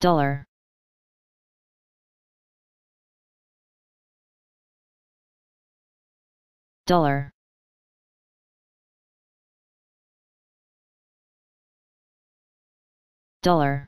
dollar. Dollar. Dollar.